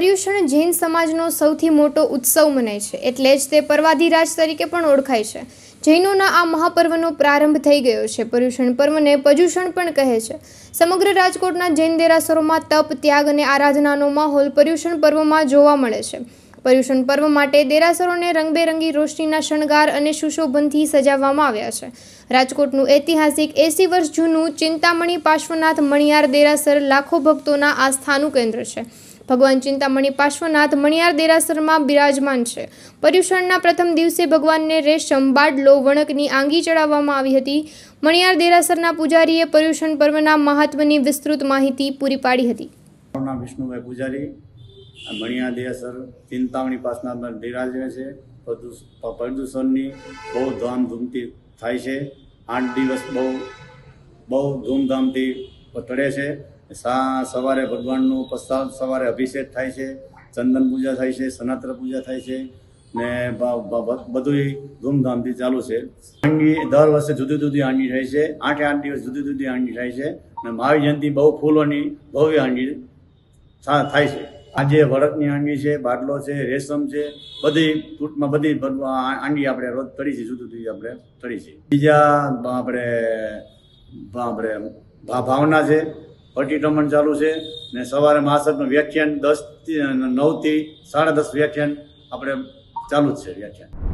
પર્યુષણ જૈન સમાજનો સૌથી મોટો ઉત્સવ મનાય છે. એટલે જ તે પર્વાધિરાજ તરીકે પણ ઓળખાય છે. જૈનોના આ મહાપર્વનો પ્રારંભ થઈ ગયો છે. પર્યુષણ પર્વને પર્યુષણ પણ કહે છે. સમગ્ર રાજકોટના જૈન દેરાસરોમાં તપ, ત્યાગ અને આરાધનાનો માહોલ પર્યુષણ પર્વમાં જોવા મળે છે. પર્યુષણ પર્વ માટે દેરાસરોને રંગબેરંગી રોશનીના શણગાર અને સુશોભનથી સજાવવામાં આવ્યા છે. રાજકોટનું ઐતિહાસિક એસી વર્ષ જૂનું ચિંતામણી પાર્શ્વનાથ મણિયાર દેરાસર લાખો ભક્તોના આસ્થાનું કેન્દ્ર છે. ભગવાન ચિંતામણી પાર્શ્વનાથ મણિયાર દેરાસરમાં બિરાજમાન છે. પર્યુષણના પ્રથમ દિવસે ભગવાનને રેશમ, બાડલો, વણકની આંગી ચડાવવામાં આવી હતી. મણિયાર દેરાસરના પૂજારીએ પર્યુષણ પર્વના મહત્વની વિસ્તૃત માહિતી પૂરી પાડી હતી. વિષ્ણુભાઈ પૂજારી મણિયાર દેરાસર ચિંતામણી પાસના બિરાજે છે. પ્રદૂષણની બહુ ધામધૂમથી થાય છે. આઠ દિવસ બહુ બહુ ધૂમધામથી ટળે છે. સા સવારે ભગવાનનું પ્રસાદ, સવારે અભિષેક થાય છે. ચંદન પૂજા થાય છે સનાત્ર પૂજા થાય છે. ને બ- બ- બધુંય ધૂમધામથી ચાલુ છે. આંગી દર વર્ષે જુદી જુદી આંગી થાય છે. આઠે આઠ દિવસ જુદી જુદી આંગી થાય છે. અને મહાવીર જયંતિ બહુ ફૂલોની ભવ્ય થા- થાય છે. આજે વળતની આંગી છે, બાટલો છે, રેશમ છે. બધી ટૂંકમાં બધી આંગી આપણે રોજ તળી છે, જુદી જુદી આપણે તળી છે. બીજા, આપણે આપણે ભાવના છે. પટીટમણ ચાલુ છે ને સવારે મહાસભનું વ્યાખ્યાન દસ નવથી સાડા દસ વ્યાખ્યાન આપણે ચાલુ જ છે વ્યાખ્યાન.